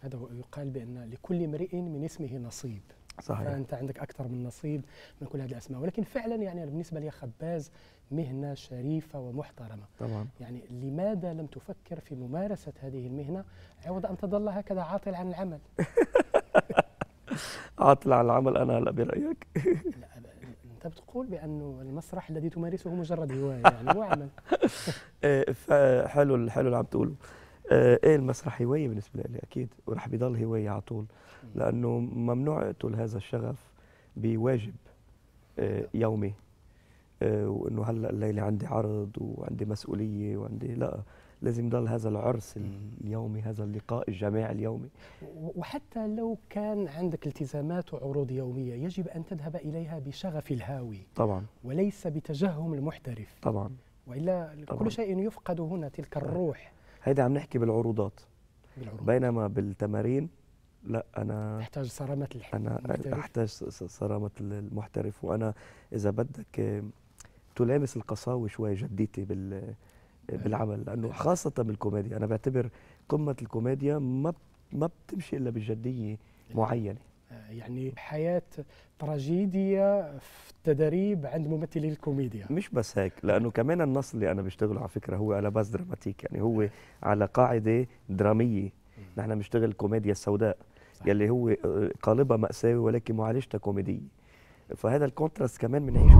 هذا هو يقال بأن لكل امرئ من اسمه نصيب. صحيح. فأنت عندك أكثر من نصيب من كل هذه الأسماء. ولكن فعلا يعني بالنسبة لي خباز مهنة شريفة ومحترمة. طبعا يعني لماذا لم تفكر في ممارسة هذه المهنة عوض أن تظل هكذا عاطل عن العمل؟ عاطل على العمل أنا هلا برأيك. لا أنت بتقول بانه المسرح الذي تمارسه مجرد هواية يعني مو عمل. إيه، فحلو حلو اللي عم تقوله. إيه المسرح هواية بالنسبة لي؟ أكيد. ورح بيضل هواية على طول. لأنه ممنوع اقتل هذا الشغف بواجب آه، يومي. آه، وإنه هلأ الليلة عندي عرض وعندي مسؤولية وعندي لا لازم يضل هذا العرس اليومي هذا اللقاء الجماعي اليومي. وحتى لو كان عندك التزامات وعروض يومية يجب أن تذهب إليها بشغف الهاوي. طبعا. وليس بتجهم المحترف. طبعا. وإلا طبعاً. كل شيء يفقد هنا تلك الروح. هيدا عم نحكي بالعروضات. بالعروض. بينما بالتمارين لا أنا تحتاج صرامة الح- أنا المحترف. أحتاج صرامة المحترف. وأنا إذا بدك تلامس القساوة شوي جديتي بال بالعمل لأنه خاصة بالكوميديا. أنا بعتبر قمة الكوميديا ما ما بتمشي إلا بجدية معينة. آه، يعني حياة تراجيديا في التدريب عند ممثلي الكوميديا. مش بس هيك لأنه كمان النص اللي أنا بشتغله على فكرة هو على base dramatique يعني هو على قاعدة درامية. نحن بنشتغل كوميديا السوداء صح. يلي هو آه، قالبها مأساوي ولكن معالجتها كوميدية. فهذا ال contraste كمان بنعيشه